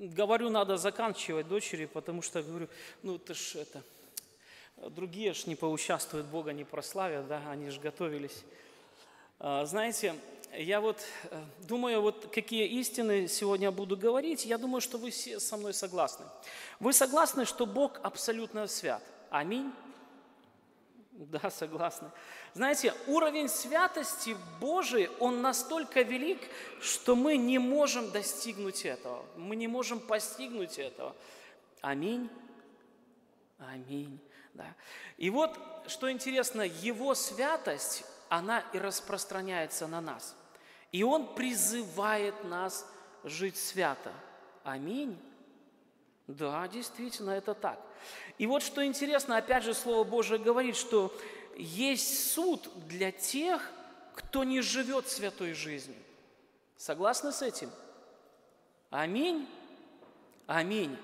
говорю, надо заканчивать дочери, потому что говорю, ну ты ж это, другие ж не поучаствуют, Бога не прославят, да, они же готовились. А, знаете, я вот э, думаю, вот какие истины сегодня буду говорить, я думаю, что вы все со мной согласны. Вы согласны, что Бог абсолютно свят? Аминь? Да, согласны. Знаете, уровень святости Божией, он настолько велик, что мы не можем достигнуть этого. Мы не можем постигнуть этого. Аминь. Аминь. Да. И вот, что интересно, Его святость, она и распространяется на нас. И Он призывает нас жить свято. Аминь. Да, действительно, это так. И вот что интересно, опять же, Слово Божие говорит, что есть суд для тех, кто не живет святой жизнью. Согласны с этим? Аминь. Аминь.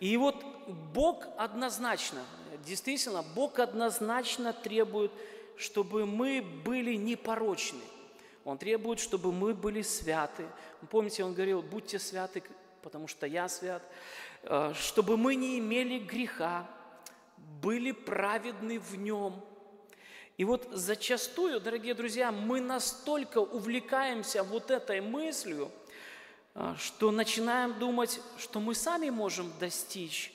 И вот Бог однозначно, действительно, Бог однозначно требует, чтобы мы были непорочны. Он требует, чтобы мы были святы. Помните, Он говорил, будьте святы, потому что я свят. Э, чтобы мы не имели греха, были праведны в Нем. И вот зачастую, дорогие друзья, мы настолько увлекаемся вот этой мыслью, э, что начинаем думать, что мы сами можем достичь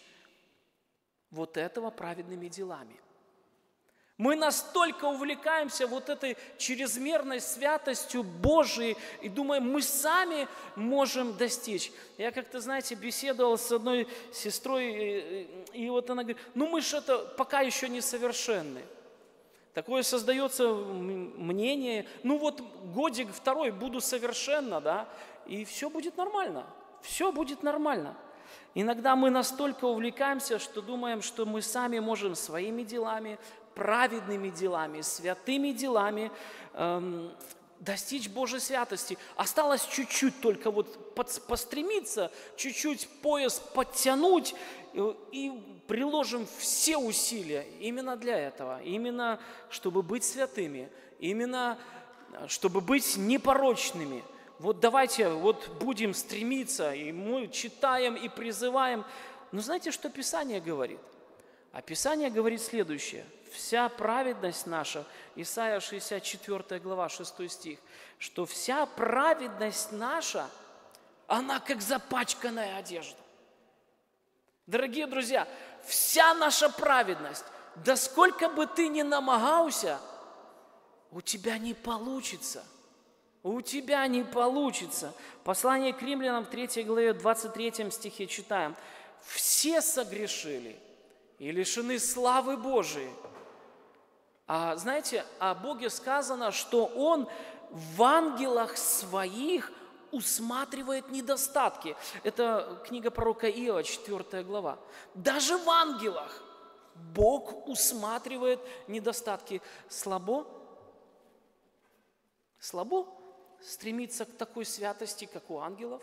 вот этого праведными делами – мы настолько увлекаемся вот этой чрезмерной святостью Божией и думаем, мы сами можем достичь. Я как-то, знаете, беседовал с одной сестрой, и, вот она говорит, ну мы это пока еще не совершенны. Такое создается мнение, ну вот годик второй буду совершенно, да, и все будет нормально, все будет нормально. Иногда мы настолько увлекаемся, что думаем, что мы сами можем своими делами, праведными делами, святыми делами эм, достичь Божьей святости. Осталось чуть-чуть только вот под, постремиться, чуть-чуть пояс подтянуть и, и приложим все усилия именно для этого, именно чтобы быть святыми, именно чтобы быть непорочными. Вот давайте вот будем стремиться, и мы читаем и призываем. Но знаете, что Писание говорит? А Писание говорит следующее – вся праведность наша, Исайя 64 глава, 6 стих, что вся праведность наша, она как запачканная одежда. Дорогие друзья, вся наша праведность, да сколько бы ты ни намагался, у тебя не получится. У тебя не получится. Послание к римлянам 3 главе 23 стихе читаем. Все согрешили и лишены славы Божией, а, знаете, о Боге сказано, что Он в ангелах своих усматривает недостатки. Это книга пророка Иова, 4 глава. Даже в ангелах Бог усматривает недостатки. Слабо? Слабо стремиться к такой святости, как у ангелов?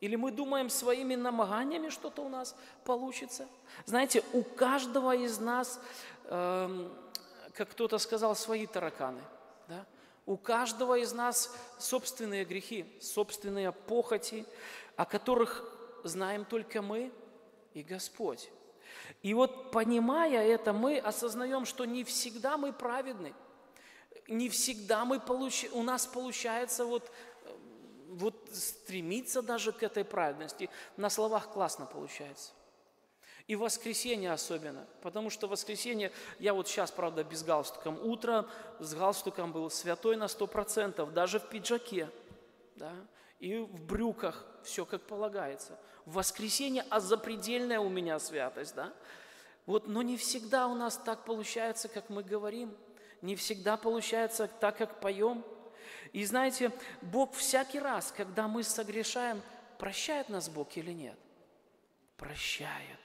Или мы думаем своими намаганиями что-то у нас получится? Знаете, у каждого из нас э, как кто-то сказал, свои тараканы. Да? У каждого из нас собственные грехи, собственные похоти, о которых знаем только мы и Господь. И вот понимая это, мы осознаем, что не всегда мы праведны, не всегда мы получ... у нас получается вот, вот стремиться даже к этой праведности. На словах классно получается. И воскресенье особенно, потому что воскресенье, я вот сейчас, правда, без галстуком, утро с галстуком был святой на сто процентов, даже в пиджаке, да, и в брюках, все как полагается. В воскресенье, а запредельная у меня святость, да. Вот, но не всегда у нас так получается, как мы говорим, не всегда получается так, как поем. И знаете, Бог всякий раз, когда мы согрешаем, прощает нас Бог или нет? Прощает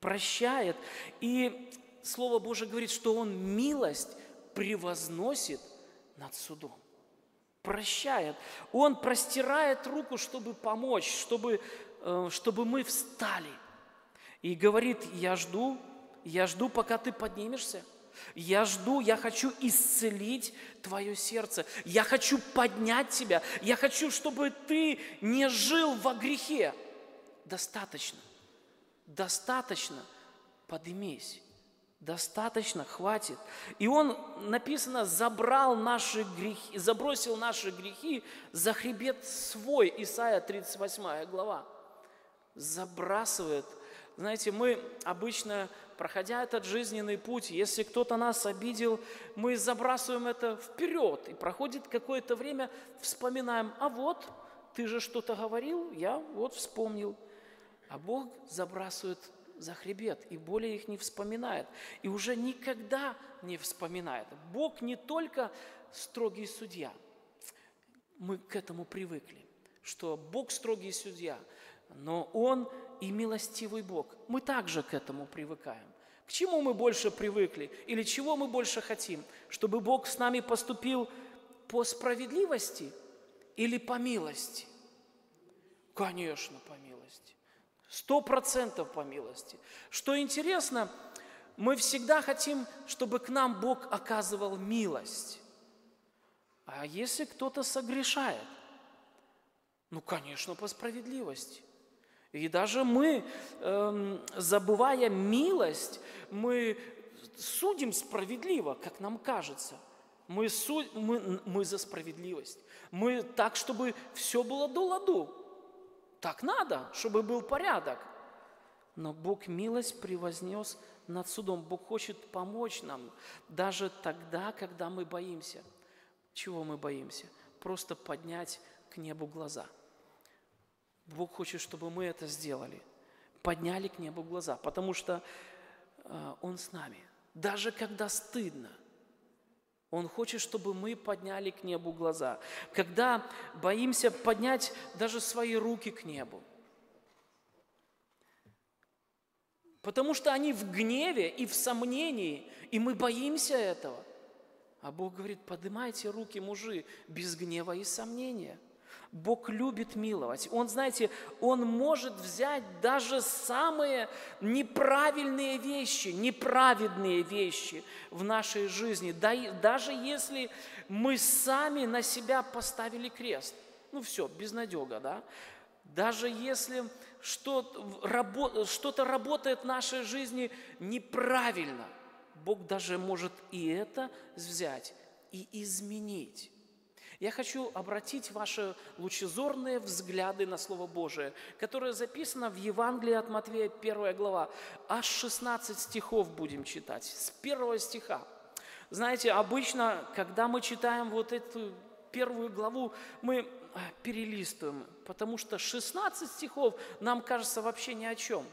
прощает. И Слово Божие говорит, что Он милость превозносит над судом. Прощает. Он простирает руку, чтобы помочь, чтобы, э, чтобы мы встали. И говорит, я жду, я жду, пока ты поднимешься. Я жду, я хочу исцелить твое сердце. Я хочу поднять тебя. Я хочу, чтобы ты не жил во грехе. достаточно. Достаточно, подымись. Достаточно, хватит. И он, написано, забрал наши грехи, забросил наши грехи за хребет свой, Исайя 38 глава. Забрасывает. Знаете, мы обычно, проходя этот жизненный путь, если кто-то нас обидел, мы забрасываем это вперед. И проходит какое-то время, вспоминаем, а вот, ты же что-то говорил, я вот вспомнил. А Бог забрасывает за хребет и более их не вспоминает. И уже никогда не вспоминает. Бог не только строгий судья. Мы к этому привыкли, что Бог строгий судья, но Он и милостивый Бог. Мы также к этому привыкаем. К чему мы больше привыкли или чего мы больше хотим? Чтобы Бог с нами поступил по справедливости или по милости? Конечно, по милости. Сто процентов по милости. Что интересно, мы всегда хотим, чтобы к нам Бог оказывал милость. А если кто-то согрешает? Ну, конечно, по справедливости. И даже мы, эм, забывая милость, мы судим справедливо, как нам кажется. Мы, суд, мы, мы за справедливость. Мы так, чтобы все было до ладу. Так надо, чтобы был порядок. Но Бог милость превознес над судом. Бог хочет помочь нам даже тогда, когда мы боимся. Чего мы боимся? Просто поднять к небу глаза. Бог хочет, чтобы мы это сделали. Подняли к небу глаза, потому что э, Он с нами. Даже когда стыдно – он хочет, чтобы мы подняли к небу глаза. Когда боимся поднять даже свои руки к небу. Потому что они в гневе и в сомнении, и мы боимся этого. А Бог говорит, поднимайте руки, мужи, без гнева и сомнения – Бог любит миловать. Он, знаете, Он может взять даже самые неправильные вещи, неправедные вещи в нашей жизни, даже если мы сами на себя поставили крест. Ну все, безнадега, да? Даже если что-то, что-то работает в нашей жизни неправильно, Бог даже может и это взять и изменить. Я хочу обратить ваши лучезорные взгляды на Слово Божие, которое записано в Евангелии от Матвея, 1 глава. Аж 16 стихов будем читать, с первого стиха. Знаете, обычно, когда мы читаем вот эту первую главу, мы а, перелистываем, потому что 16 стихов нам кажется вообще ни о чем.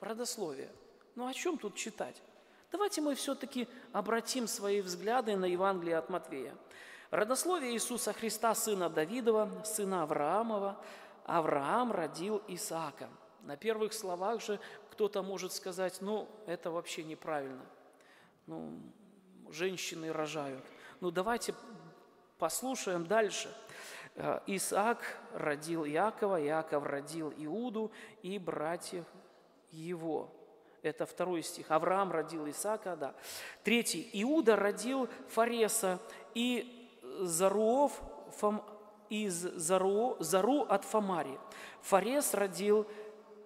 Родословие. Ну о чем тут читать? Давайте мы все-таки обратим свои взгляды на Евангелие от Матвея. Родословие Иисуса Христа, сына Давидова, сына Авраамова. Авраам родил Исаака. На первых словах же кто-то может сказать, ну, это вообще неправильно. Ну, женщины рожают. Ну, давайте послушаем дальше. Э, Исаак родил Иакова, Иаков родил Иуду и братьев его. Это второй стих. Авраам родил Исаака, да. Третий. Иуда родил Фареса и Заруов Фом, из Зару, Зару от Фамари. Фарес родил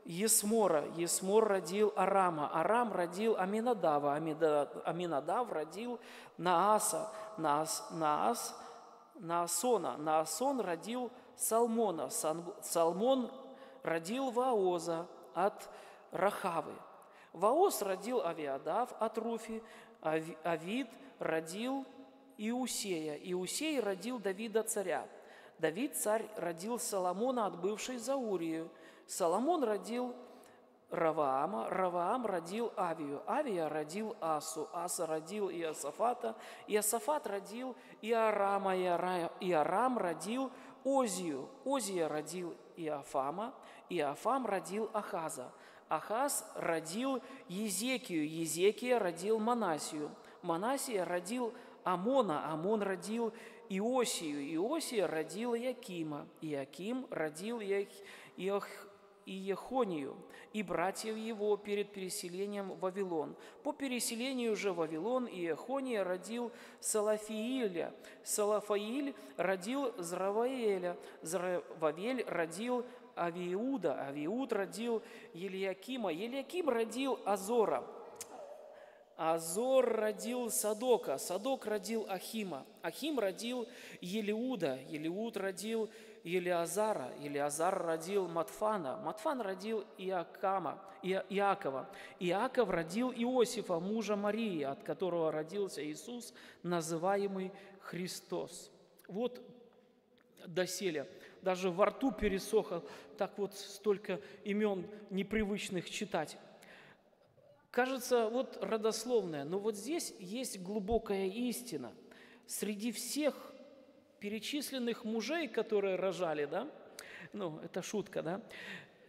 Есмора, Есмор родил Арама, Арам родил Аминадава, Аминадав родил Нааса, Наас, Наас, Наасона, Наасон родил Салмона, Салмон родил Ваоза от Рахавы. Ваоз родил Авиадав от Руфи, Авид родил Иусея. Иусей родил Давида царя. Давид царь родил Соломона от бывшей Заурии. Соломон родил Раваама, Раваам родил Авию, Авия родил Асу, Аса родил Иосафата, Иосафат родил Иорама, Иорам родил Озию, Озия родил Иофама, Иофам родил Ахаза, Ахаз родил Езекию, Езекия родил Манасию, Манасия родил Амона, Амон родил Иосию, Иосия родил Якима, Иаким родил Иох, Иехонию. И братьев его перед переселением в Вавилон. По переселению же в Вавилон Иехония родил Салафииля, Салафаиль родил Зраваэля, Зрававель родил Авиуда, Авиуд родил Елиакима, Елиаким родил Азора, Азор родил Садока, Садок родил Ахима, Ахим родил Елиуда, Елиуд родил Елиазара, Елиазар родил Матфана, Матфан родил Иакама, Иакова, Иаков родил Иосифа, мужа Марии, от которого родился Иисус, называемый Христос. Вот доселе. Даже во рту пересохло, так вот столько имен непривычных читать. Кажется, вот родословная, но вот здесь есть глубокая истина. Среди всех перечисленных мужей, которые рожали, да, ну, это шутка, да,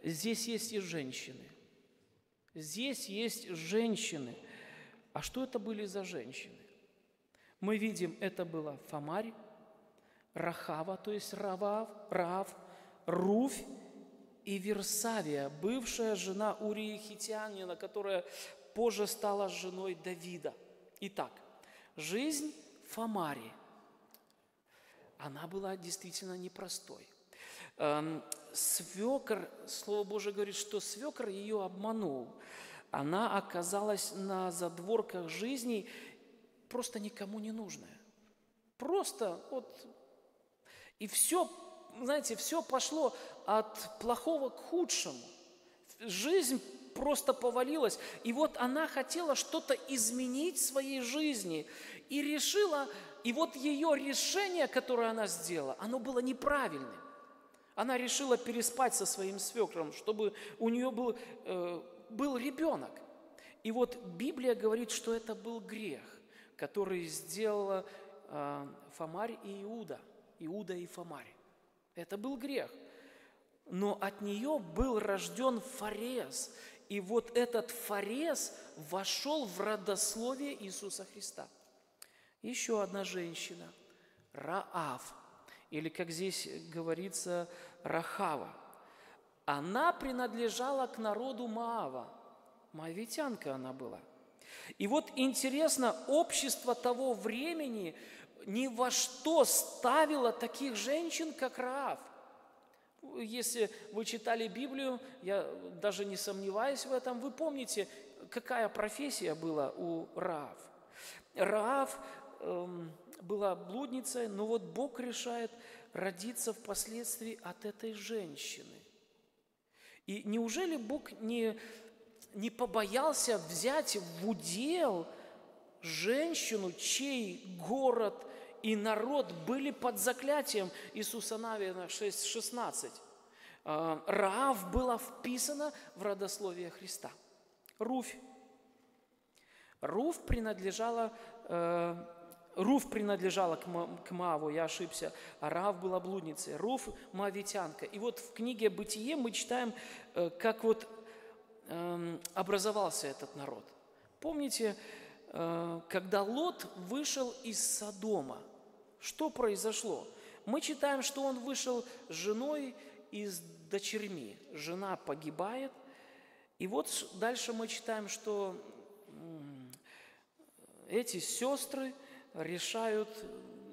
здесь есть и женщины. Здесь есть женщины. А что это были за женщины? Мы видим, это была Фомарь, Рахава, то есть Равав, Рав, Руфь и Версавия, бывшая жена Урии Хитянина, которая позже стала женой Давида. Итак, жизнь Фомари, она была действительно непростой. Эм, свекр, Слово Божие говорит, что свекр ее обманул. Она оказалась на задворках жизни просто никому не нужная. Просто вот... И все знаете, все пошло от плохого к худшему. Жизнь просто повалилась. И вот она хотела что-то изменить в своей жизни и решила, и вот ее решение, которое она сделала, оно было неправильным. Она решила переспать со своим свекром, чтобы у нее был, э, был ребенок. И вот Библия говорит, что это был грех, который сделала э, Фомарь и Иуда. Иуда и Фомарь. Это был грех. Но от нее был рожден Фарес. И вот этот Фарес вошел в родословие Иисуса Христа. Еще одна женщина, Раав, или, как здесь говорится, Рахава. Она принадлежала к народу Маава. Моавитянка она была. И вот интересно, общество того времени ни во что ставила таких женщин, как Раав. Если вы читали Библию, я даже не сомневаюсь в этом, вы помните, какая профессия была у Раав. Раав эм, была блудницей, но вот Бог решает родиться впоследствии от этой женщины. И неужели Бог не, не побоялся взять в удел женщину, чей город – и народ были под заклятием Иисуса Навина 6.16. А, Раав была вписана в родословие Христа. Руфь. Руф принадлежала, э, Руф принадлежала к Мааву, я ошибся, а Раав была блудницей. Руф – маавитянка. И вот в книге «Бытие» мы читаем, э, как вот эм, образовался этот народ. Помните, э, когда Лот вышел из Содома – что произошло? Мы читаем, что он вышел с женой и с дочерьми. Жена погибает. И вот дальше мы читаем, что эти сестры решают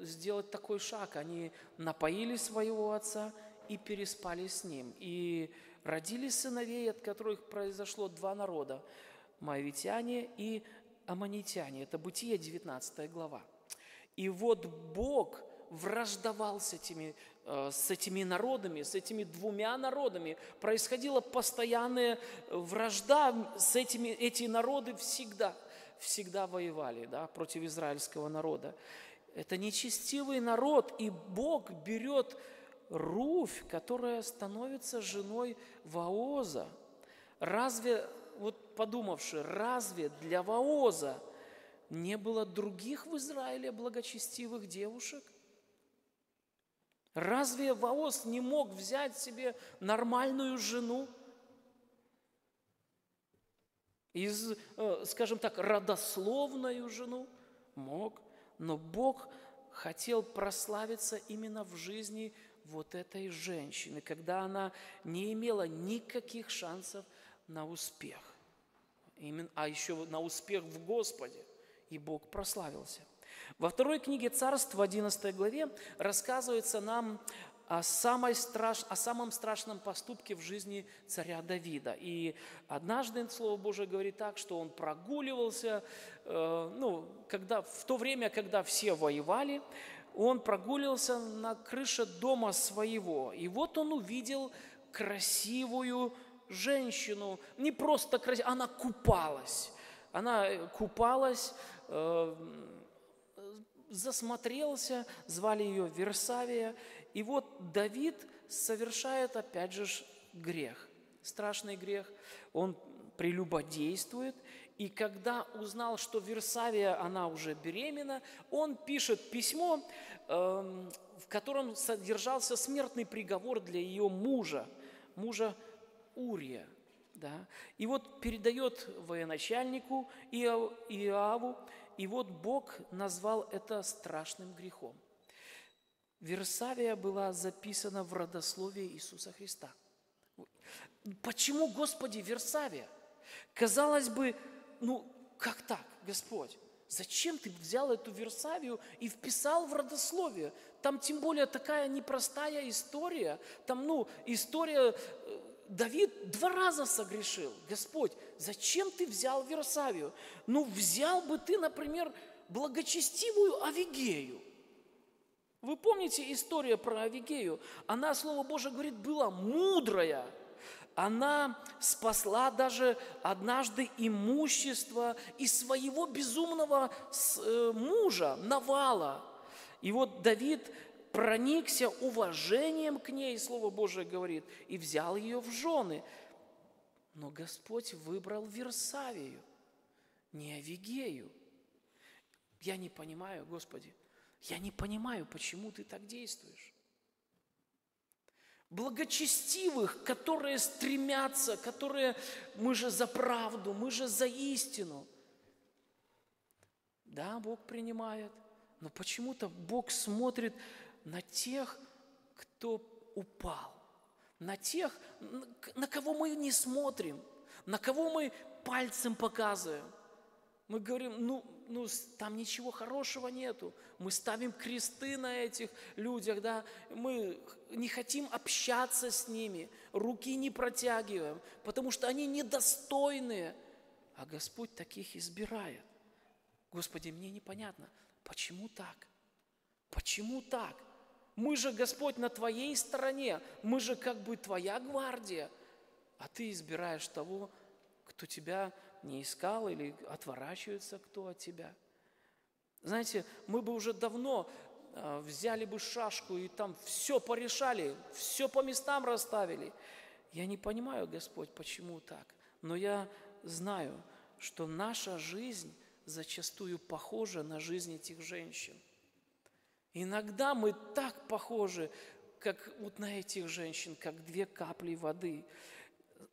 сделать такой шаг. Они напоили своего отца и переспали с ним. И родили сыновей, от которых произошло два народа – Моавитяне и Аманитяне. Это Бытие, 19 глава. И вот Бог враждовал с этими, э, с этими народами, с этими двумя народами. Происходила постоянная вражда с этими, эти народы всегда, всегда воевали да, против израильского народа. Это нечестивый народ, и Бог берет Руфь, которая становится женой Ваоза. Разве, вот подумавши, разве для Ваоза – не было других в Израиле благочестивых девушек? Разве Ваос не мог взять себе нормальную жену? Из, э, скажем так, родословную жену? Мог. Но Бог хотел прославиться именно в жизни вот этой женщины, когда она не имела никаких шансов на успех. Именно, а еще на успех в Господе и Бог прославился. Во второй книге Царств, в 11 главе, рассказывается нам о, самой страш... о самом страшном поступке в жизни царя Давида. И однажды Слово Божие говорит так, что он прогуливался, э, ну, когда, в то время, когда все воевали, он прогуливался на крыше дома своего. И вот он увидел красивую женщину, не просто красивую, она купалась. Она купалась, засмотрелся, звали ее Версавия. И вот Давид совершает опять же грех, страшный грех. Он прелюбодействует, и когда узнал, что Версавия, она уже беременна, он пишет письмо, эм, в котором содержался смертный приговор для ее мужа, мужа Урия. Да? И вот передает военачальнику Иоаву, и вот Бог назвал это страшным грехом. Версавия была записана в родословие Иисуса Христа. Почему, Господи, Версавия? Казалось бы, ну как так, Господь? Зачем ты взял эту Версавию и вписал в родословие? Там тем более такая непростая история. Там, ну, история э, Давид два раза согрешил. Господь, зачем ты взял Версавию? Ну, взял бы ты, например, благочестивую Авигею. Вы помните историю про Авигею? Она, Слово Божие говорит, была мудрая. Она спасла даже однажды имущество и своего безумного э, мужа, Навала. И вот Давид проникся уважением к ней, Слово Божие говорит, и взял ее в жены. Но Господь выбрал Версавию, не Авигею. Я не понимаю, Господи, я не понимаю, почему ты так действуешь. Благочестивых, которые стремятся, которые, мы же за правду, мы же за истину. Да, Бог принимает, но почему-то Бог смотрит на тех, кто упал, на тех, на кого мы не смотрим, на кого мы пальцем показываем. Мы говорим, ну, ну, там ничего хорошего нету. Мы ставим кресты на этих людях, да. Мы не хотим общаться с ними, руки не протягиваем, потому что они недостойные. А Господь таких избирает. Господи, мне непонятно, почему так? Почему так? Мы же, Господь, на Твоей стороне, мы же как бы Твоя гвардия, а Ты избираешь того, кто Тебя не искал или отворачивается кто от Тебя. Знаете, мы бы уже давно а, взяли бы шашку и там все порешали, все по местам расставили. Я не понимаю, Господь, почему так, но я знаю, что наша жизнь зачастую похожа на жизнь этих женщин. Иногда мы так похожи, как вот на этих женщин, как две капли воды.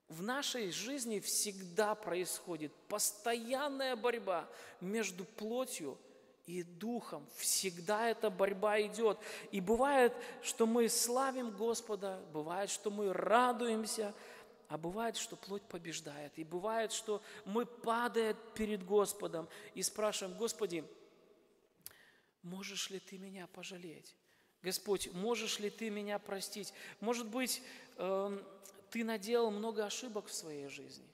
В нашей жизни всегда происходит постоянная борьба между плотью и духом. Всегда эта борьба идет. И бывает, что мы славим Господа, бывает, что мы радуемся, а бывает, что плоть побеждает. И бывает, что мы падаем перед Господом и спрашиваем, Господи, можешь ли ты меня пожалеть? Господь, можешь ли ты меня простить? Может быть, э, ты наделал много ошибок в своей жизни.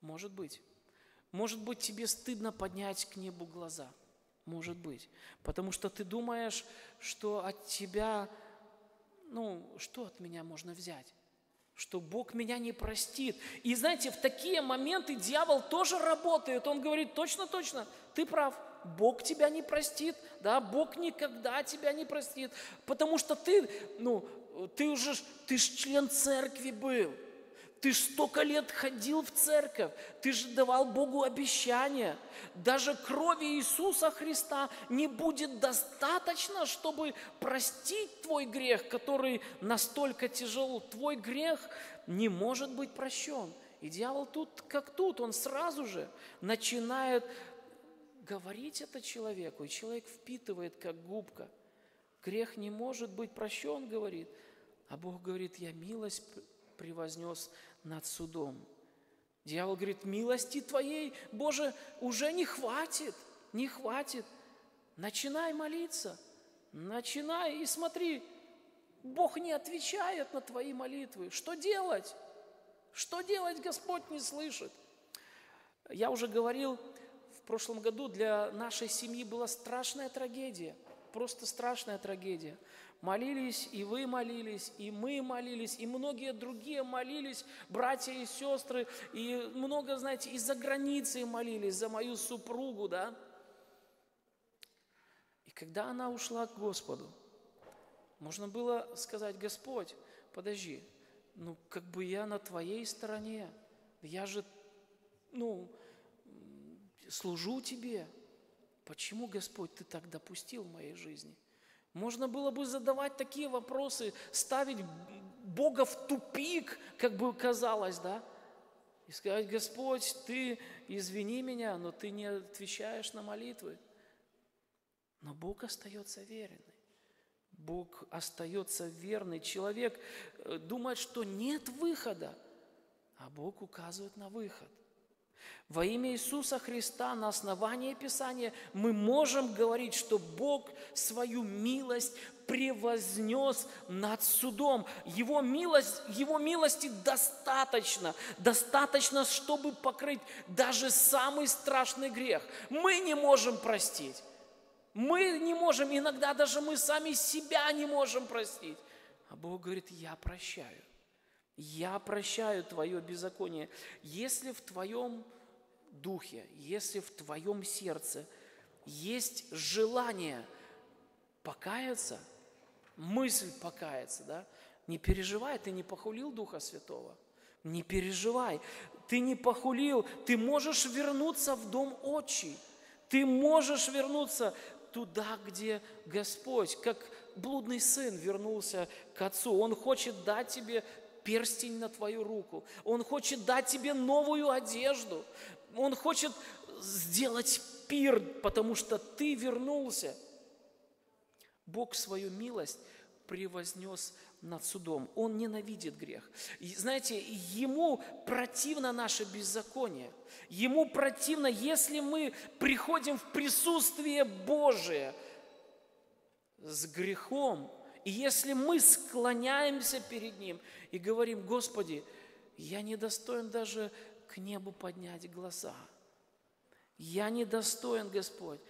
Может быть. Может быть, тебе стыдно поднять к небу глаза. Может быть. Потому что ты думаешь, что от тебя, ну, что от меня можно взять? Что Бог меня не простит. И знаете, в такие моменты дьявол тоже работает. Он говорит, точно-точно, ты прав. Бог тебя не простит, да, Бог никогда тебя не простит, потому что ты, ну, ты уже, ты ж член церкви был, ты ж столько лет ходил в церковь, ты же давал Богу обещания. Даже крови Иисуса Христа не будет достаточно, чтобы простить твой грех, который настолько тяжел. Твой грех не может быть прощен. И дьявол тут, как тут, он сразу же начинает говорить это человеку, и человек впитывает, как губка. Грех не может быть прощен, говорит. А Бог говорит, я милость превознес над судом. Дьявол говорит, милости твоей, Боже, уже не хватит, не хватит. Начинай молиться, начинай и смотри, Бог не отвечает на твои молитвы. Что делать? Что делать, Господь не слышит? Я уже говорил, в прошлом году для нашей семьи была страшная трагедия, просто страшная трагедия. Молились, и вы молились, и мы молились, и многие другие молились, братья и сестры, и много, знаете, из-за границы молились за мою супругу, да. И когда она ушла к Господу, можно было сказать, Господь, подожди, ну как бы я на твоей стороне, я же, ну, служу тебе. Почему, Господь, ты так допустил в моей жизни? Можно было бы задавать такие вопросы, ставить Бога в тупик, как бы казалось, да? И сказать, Господь, ты извини меня, но ты не отвечаешь на молитвы. Но Бог остается верен. Бог остается верный. Человек э, думает, что нет выхода, а Бог указывает на выход. Во имя Иисуса Христа на основании Писания мы можем говорить, что Бог свою милость превознес над судом. Его, милость, его милости достаточно, достаточно, чтобы покрыть даже самый страшный грех. Мы не можем простить. Мы не можем, иногда даже мы сами себя не можем простить. А Бог говорит, я прощаю. Я прощаю твое беззаконие. Если в твоем духе, если в твоем сердце есть желание покаяться, мысль покаяться, да, не переживай, ты не похулил Духа Святого. Не переживай, ты не похулил, ты можешь вернуться в дом отчий. Ты можешь вернуться туда, где Господь, как блудный сын вернулся к отцу. Он хочет дать тебе перстень на твою руку. Он хочет дать тебе новую одежду. Он хочет сделать пир, потому что ты вернулся. Бог свою милость превознес над судом. Он ненавидит грех. И, знаете, ему противно наше беззаконие. Ему противно, если мы приходим в присутствие Божие с грехом, и если мы склоняемся перед Ним и говорим, Господи, я недостоин даже к небу поднять глаза. Я недостоин, Господь.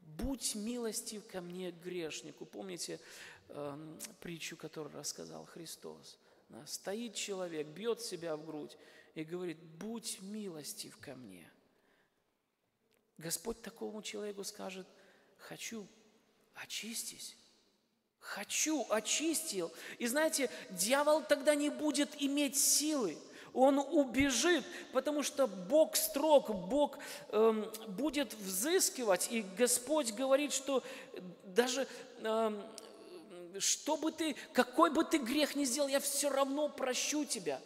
Будь милостив ко мне, грешнику. Помните э, притчу, которую рассказал Христос? Стоит человек, бьет себя в грудь и говорит, будь милостив ко мне. Господь такому человеку скажет, хочу, очистись. Хочу, очистил. И знаете, дьявол тогда не будет иметь силы он убежит, потому что Бог строг, Бог эм, будет взыскивать, и Господь говорит, что даже эм, что бы ты, какой бы ты грех ни сделал, я все равно прощу тебя.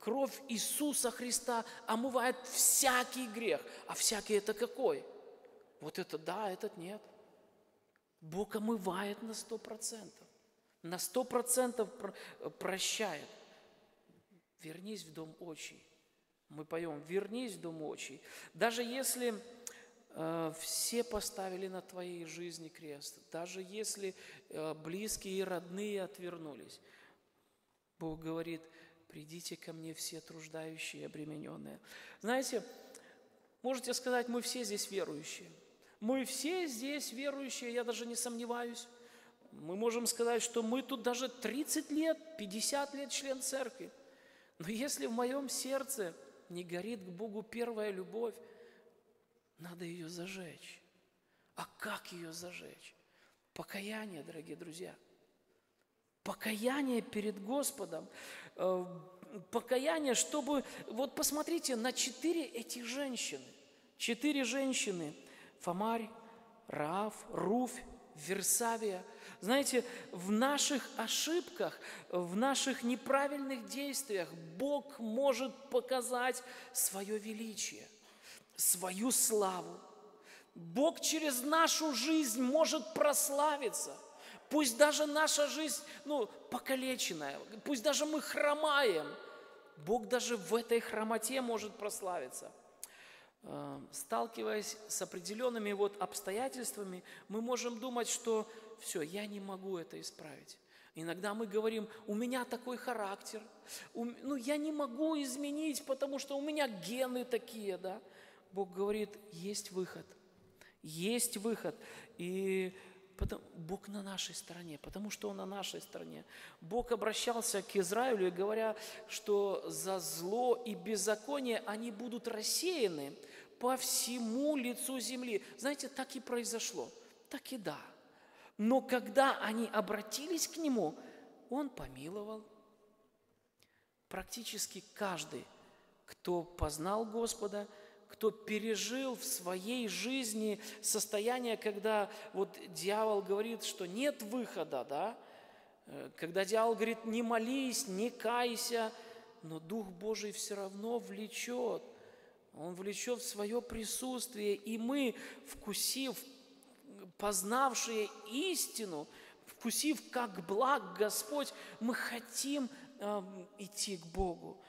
Кровь Иисуса Христа омывает всякий грех. А всякий это какой? Вот это да, этот нет. Бог омывает на сто процентов. На сто процентов прощает вернись в дом отчий. Мы поем, вернись в дом отчий. Даже если э, все поставили на твоей жизни крест, даже если э, близкие и родные отвернулись, Бог говорит, придите ко мне все труждающие и обремененные. Знаете, можете сказать, мы все здесь верующие. Мы все здесь верующие, я даже не сомневаюсь. Мы можем сказать, что мы тут даже 30 лет, 50 лет член церкви. Но если в моем сердце не горит к Богу первая любовь, надо ее зажечь. А как ее зажечь? Покаяние, дорогие друзья. Покаяние перед Господом. Э, покаяние, чтобы... Вот посмотрите на четыре этих женщины. Четыре женщины. Фомарь, Раав, Руфь, Версавия – знаете, в наших ошибках, в наших неправильных действиях Бог может показать свое величие, свою славу. Бог через нашу жизнь может прославиться. Пусть даже наша жизнь, ну, покалеченная, пусть даже мы хромаем, Бог даже в этой хромоте может прославиться – сталкиваясь с определенными вот обстоятельствами, мы можем думать, что все, я не могу это исправить. Иногда мы говорим, у меня такой характер, у, ну я не могу изменить, потому что у меня гены такие, да. Бог говорит, есть выход, есть выход. И потом, Бог на нашей стороне, потому что Он на нашей стороне. Бог обращался к Израилю, говоря, что за зло и беззаконие они будут рассеяны по всему лицу земли. Знаете, так и произошло, так и да – но когда они обратились к Нему, Он помиловал. Практически каждый, кто познал Господа, кто пережил в своей жизни состояние, когда вот дьявол говорит, что нет выхода, да, э, когда дьявол говорит, не молись, не кайся, но Дух Божий все равно влечет. Он влечет в свое присутствие, и мы, вкусив познавшие истину, вкусив, как благ Господь, мы хотим э, идти к Богу,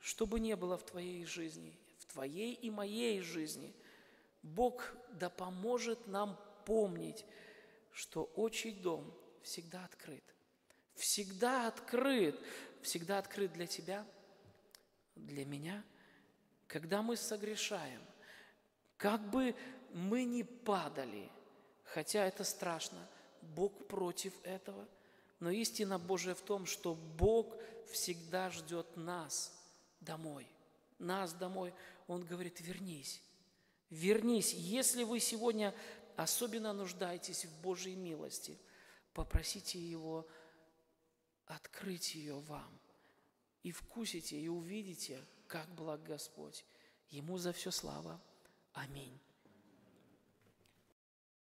чтобы не было в твоей жизни, в твоей и моей жизни. Бог да поможет нам помнить, что отчий дом всегда открыт. Всегда открыт. Всегда открыт для тебя, для меня. Когда мы согрешаем, как бы мы ни падали – Хотя это страшно, Бог против этого. Но истина Божия в том, что Бог всегда ждет нас домой. Нас домой. Он говорит, вернись, вернись. Если вы сегодня особенно нуждаетесь в Божьей милости, попросите Его открыть ее вам. И вкусите, и увидите, как благ Господь. Ему за все слава. Аминь.